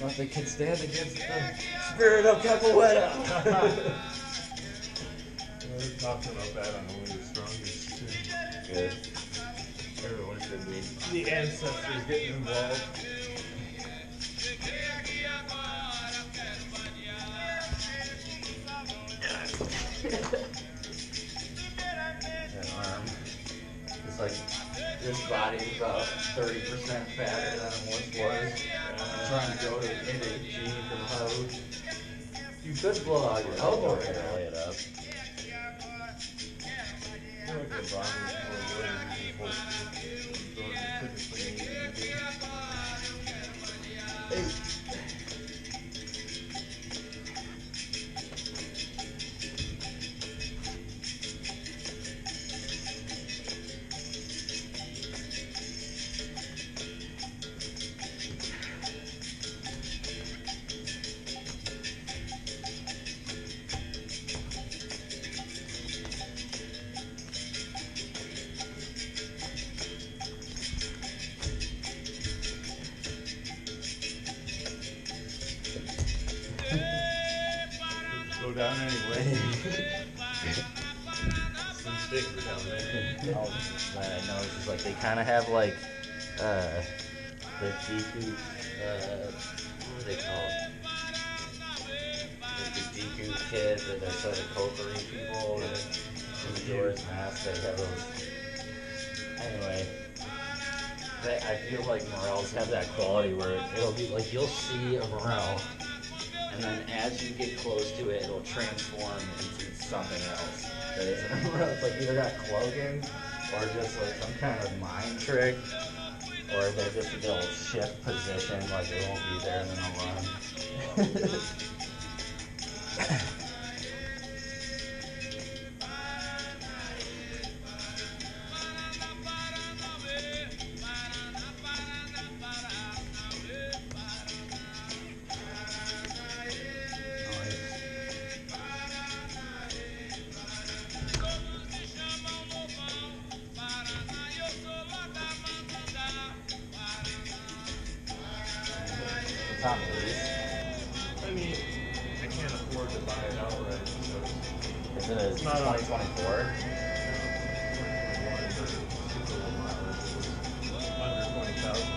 Nothing can stand against the spirit of Capoeira. They're talking about that on Only the Strongest too. Good. Everyone should be. The ancestors getting involved. That this body is about 30% fatter than it once was. I'm trying to go to into G from Hose. You could blow out your elbow here. Lay it up. I feel like LeBron down anyway. Some stickers down there. Oh, man, I know. It's just like they kind of have like uh, the Deku. Uh, what are they called? Like the Deku kid that they're sort of Kokiri people and the Majora's Mask. They have those. Anyway, they, I feel like morels have that quality where it'll be like you'll see a morel, and then as you get close to it, it'll transform into something else. That isn't. It's like either got cloaking or just like some kind of mind trick, or they're just they'll shift position, like they won't be there and then they'll run. afford to buy it outright, so it's Is it a It's not on- 2024? under twenty thousand,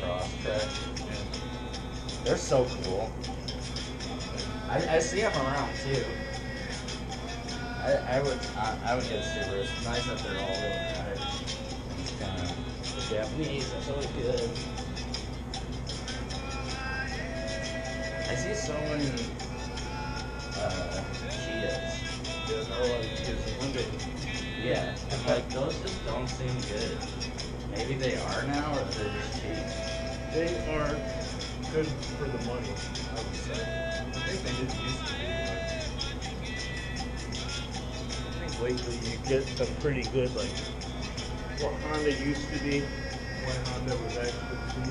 Cross. They're so cool. I, I see them around too. I, I would I, I would get a super. It's nice that they're all really nice. It's kind of the Japanese. That's always good. I see so many uh, cheetahs. Yeah, there a lot of one day. Yeah, and like those just don't seem good. Maybe they are now, or they're just cheap. They are good for the money, I would say. I think they didn't used to be. I think lately you get some pretty good, like what Honda used to be when Honda was actually cheap.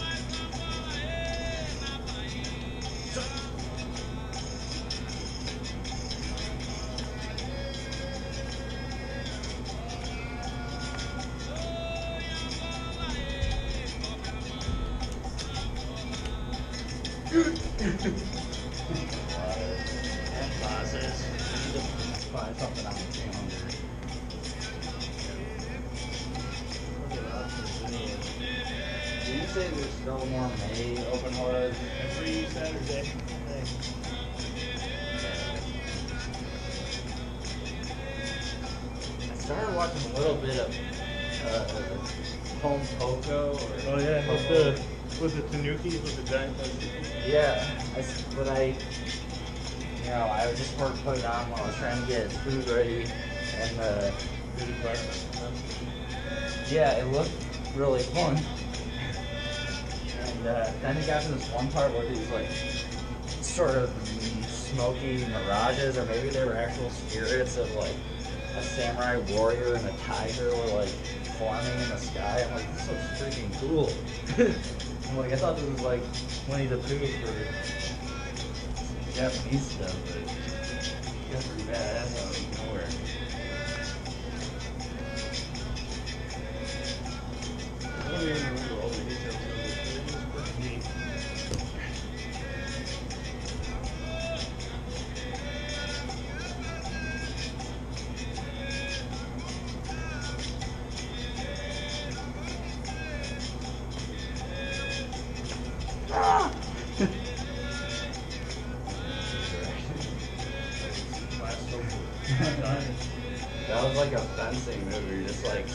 Something on the calendar. Did you say there's still more May open holidays? Every Saturday. I started watching a little bit of uh, Pom Poko. Or Oh yeah, with the with the Tanuki, with the giant Tanuki. Yeah, I but I, you know, I would just work put it on while I was trying to get food ready, and uh, yeah, it looked really fun. And uh, then it got to this one part where these like sort of smoky mirages, or maybe they were actual spirits of like a samurai warrior and a tiger were like forming in the sky. I'm like, this looks freaking cool. I'm like, I thought this was like Winnie the Pooh for Japanese stuff, but got pretty badass out of nowhere. I don't even Last movie, just like